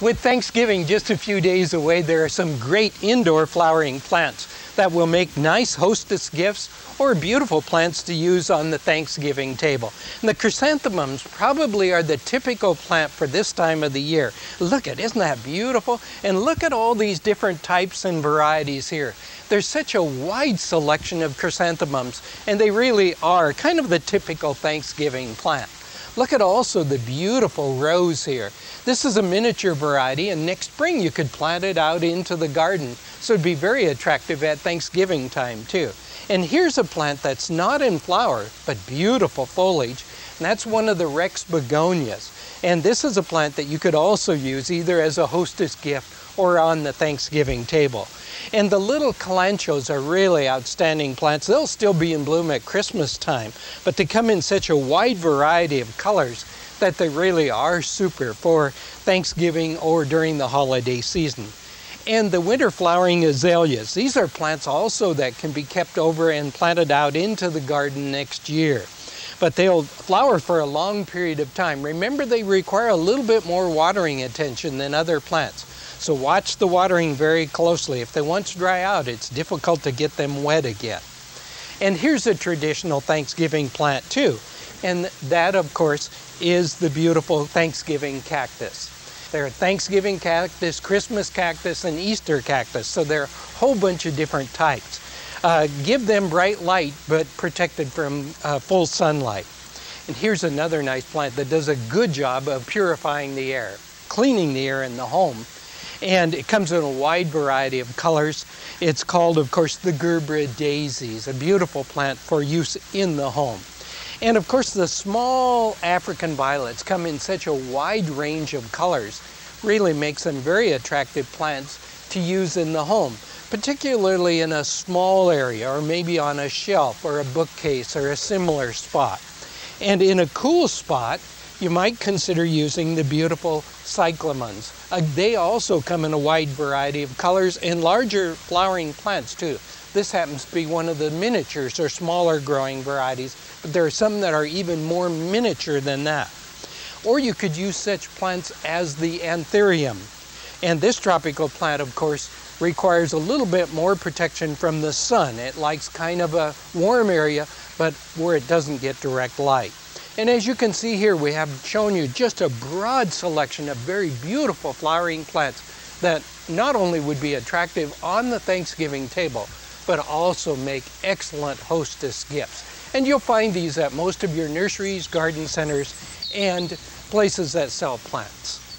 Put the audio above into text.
With Thanksgiving just a few days away, there are some great indoor flowering plants that will make nice hostess gifts or beautiful plants to use on the Thanksgiving table. And the chrysanthemums probably are the typical plant for this time of the year. Look at, isn't that beautiful? And look at all these different types and varieties here. There's such a wide selection of chrysanthemums, and they really are kind of the typical Thanksgiving plant. Look at also the beautiful rose here. This is a miniature variety and next spring you could plant it out into the garden. So it'd be very attractive at Thanksgiving time too. And here's a plant that's not in flower, but beautiful foliage. And that's one of the Rex begonias. And this is a plant that you could also use either as a hostess gift or on the Thanksgiving table. And the little kalanchoes are really outstanding plants. They'll still be in bloom at Christmas time, but they come in such a wide variety of colors that they really are super for Thanksgiving or during the holiday season. And the winter flowering azaleas, these are plants also that can be kept over and planted out into the garden next year but they'll flower for a long period of time. Remember, they require a little bit more watering attention than other plants. So watch the watering very closely. If they once dry out, it's difficult to get them wet again. And here's a traditional Thanksgiving plant too. And that, of course, is the beautiful Thanksgiving cactus. There are Thanksgiving cactus, Christmas cactus, and Easter cactus. So there are a whole bunch of different types. Uh, give them bright light, but protected from uh, full sunlight. And here's another nice plant that does a good job of purifying the air, cleaning the air in the home and it comes in a wide variety of colors. It's called, of course, the Gerbera daisies, a beautiful plant for use in the home. And of course, the small African violets come in such a wide range of colors, really makes them very attractive plants to use in the home, particularly in a small area or maybe on a shelf or a bookcase or a similar spot. And in a cool spot, you might consider using the beautiful cyclamens. Uh, they also come in a wide variety of colors and larger flowering plants too. This happens to be one of the miniatures or smaller growing varieties, but there are some that are even more miniature than that. Or you could use such plants as the anthurium. And this tropical plant, of course, requires a little bit more protection from the sun. It likes kind of a warm area, but where it doesn't get direct light. And as you can see here, we have shown you just a broad selection of very beautiful flowering plants that not only would be attractive on the Thanksgiving table, but also make excellent hostess gifts. And you'll find these at most of your nurseries, garden centers, and places that sell plants.